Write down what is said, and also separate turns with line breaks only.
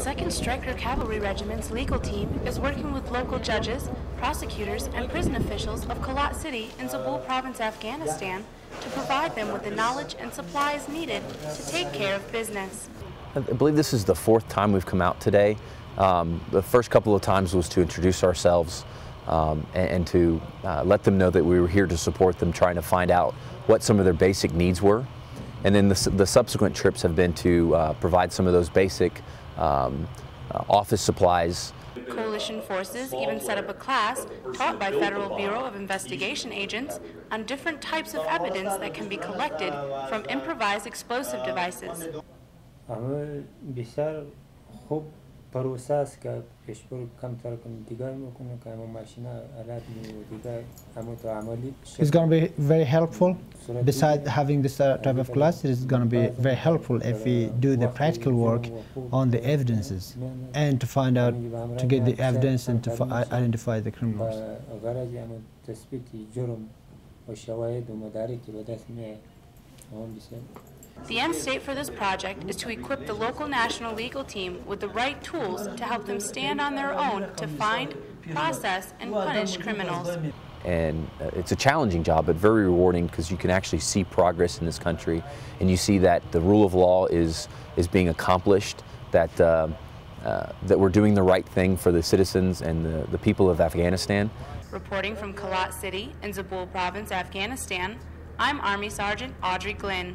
2nd Stryker Cavalry Regiment's legal team is working with local judges, prosecutors, and prison officials of Qalat City in Zabul Province, Afghanistan, to provide them with the knowledge and supplies needed to take care of business.
I believe this is the fourth time we've come out today. Um, the first couple of times was to introduce ourselves um, and, and, to uh, let them know that we were here to support them, trying to find out what some of their basic needs were. And then the, the subsequent trips have been to uh, provide some of those basic um, uh, office supplies.
Coalition forces even set up a class taught by Federal Bureau of Investigation agents on different types of evidence that can be collected from improvised explosive devices.
پروسه است که پیشبر کمتر کنیم دیگر میکنه که همه ماشینا آلات و دیگر همه تو عملی
It's going to be very helpful. Besides having this uh, type of class, it is going to be very helpful if we do the practical work on the evidences and to find out, to get the evidence and to identify the criminals.
غرض همه تثبیت جرم و شواهد و مدارک به دست میاد
The end state for this project is to equip the local national legal team with the right tools to help them stand on their own to find, process, and punish criminals.
And uh, it's a challenging job, but very rewarding because you can actually see progress in this country, and you see that the rule of law is is being accomplished. That uh, uh, that we're doing the right thing for the citizens and the, the people of Afghanistan.
Reporting from Qalat City in Zabul Province, Afghanistan, I'm Army Sergeant Audrey Glynn.